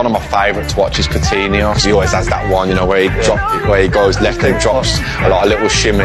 One of my favourite to watch is Coutinho. He always has that one, you know, where he drop, where he goes left and drops a, like a little shimmy.